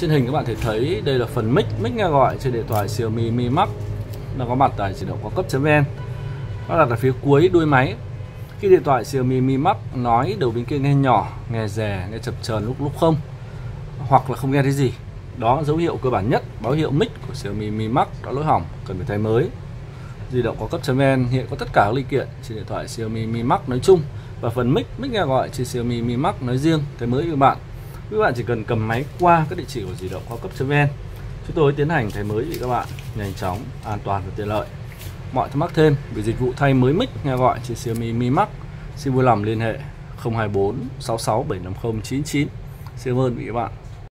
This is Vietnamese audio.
Trên hình các bạn thể thấy đây là phần mic mic nghe gọi trên điện thoại Xiaomi Mi Max. Nó có mặt tại chỉ động cao cấp.vn nó đặt ở phía cuối đuôi máy. Khi điện thoại Xiaomi Mi Max nói đầu bên kia nghe nhỏ, nghe rè, nghe chập chờn lúc lúc không, hoặc là không nghe thấy gì, đó dấu hiệu cơ bản nhất, báo hiệu mic của Xiaomi Mi Max đã lỗi hỏng, cần phải thay mới. Di động có cấp.vn hiện có tất cả các linh kiện trên điện thoại Xiaomi Mi Max nói chung và phần mic mic nghe gọi trên Xiaomi Mi Max nói riêng, thay mới với các bạn các bạn chỉ cần cầm máy qua các địa chỉ của di động cao cấp.vn chúng tôi tiến hành thay mới cho các bạn nhanh chóng, an toàn và tiện lợi. Mọi thắc mắc thêm về dịch vụ thay mới mic nghe gọi trên Xiaomi Mi Max, xin vui lòng liên hệ 024 66 750 99 xin ơn quý các bạn.